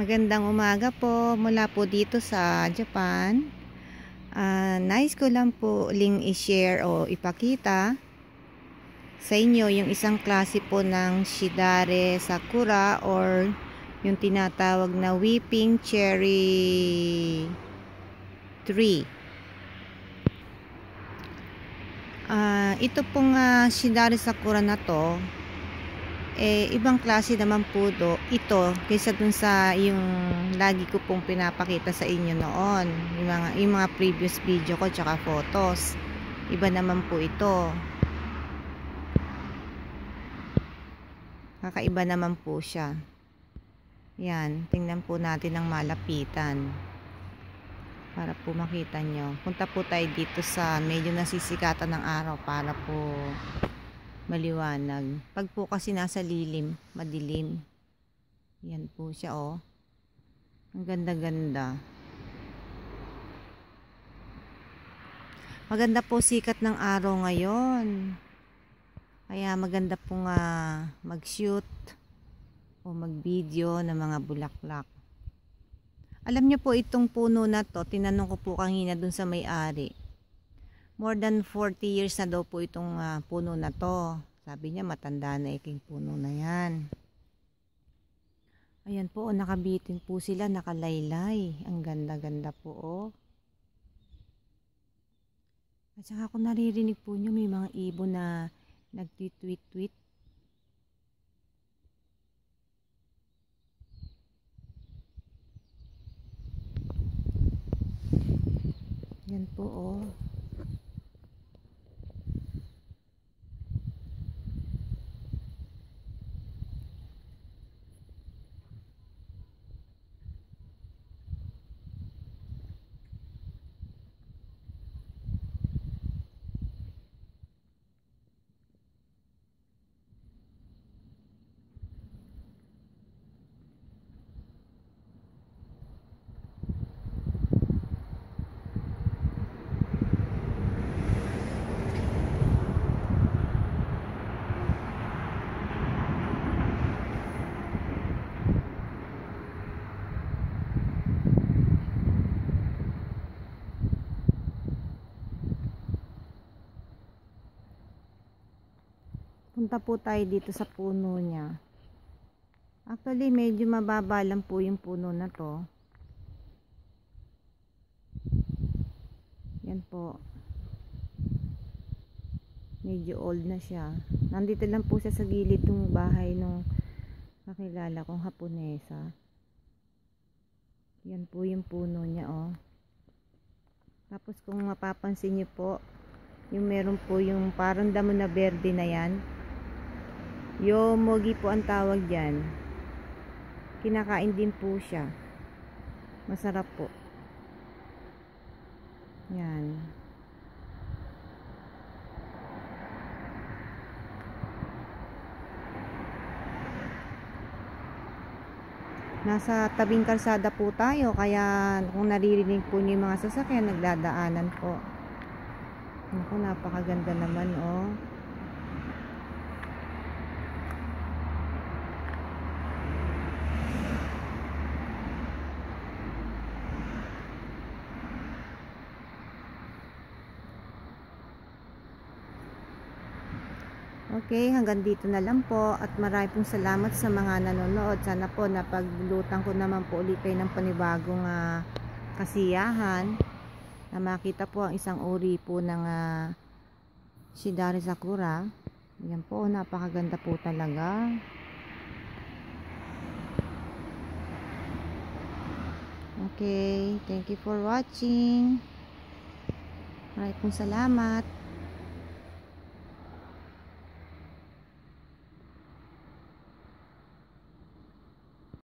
Magandang umaga po mula po dito sa Japan. Uh, nice ko lang po uling i-share o ipakita sa inyo yung isang klase po ng Shidare Sakura or yung tinatawag na Weeping Cherry Tree. Uh, ito pong uh, Shidare Sakura na to eh ibang klase naman po do ito kaysa dun sa yung lagi ko pong pinapakita sa inyo noon. Yung mga, yung mga previous video ko tsaka photos. Iba naman po ito. Kakaiba naman po siya. Yan tingnan po natin ang malapitan. Para po makita nyo. Punta po tayo dito sa medyo nasisikatan ng araw para po maliwanag. Pag po kasi nasa lilim, madilim. Yan po siya oh. Ang ganda-ganda. Maganda po sikat ng araw ngayon. Kaya maganda po nga mag-shoot o mag-video ng mga bulaklak. Alam niyo po itong puno na to, tinanong ko po kanina dun sa may-ari more than 40 years na daw po itong uh, puno na to. Sabi niya matanda na iking puno na yan. Ayan po, oh, nakabitin po sila, nakalaylay. Ang ganda-ganda po, oh. At saka ako naririnig po nyo, may mga ibon na nagtitweet-tweet. Yan po, oh. Punta po tayo dito sa puno niya. Actually medyo mababa lang po yung puno na to. Yan po. Medyo old na siya. Nandito lang po siya sa gilid ng bahay nung kakilala kong haponesa. Yan po yung puno niya oh. Tapos kung mapapansin niyo po yung meron po yung parang damo na berde na yan Yomogi po ang tawag dyan. Kinakain din po siya. Masarap po. Yan. Nasa tabing kalsada po tayo kaya kung naririnig po niyo yung mga sasakyan nagdadaanan po. Naku, napakaganda naman oh. Okay, hanggang dito na lang po at marami pong salamat sa mga nanonood. Sana po napaglutang ko naman po ulit kayo ng panibagong uh, kasiyahan na makita po ang isang uri po ng uh, Shidari Sakura. Yan po, napakaganda po talaga. Okay, thank you for watching. Maraming salamat.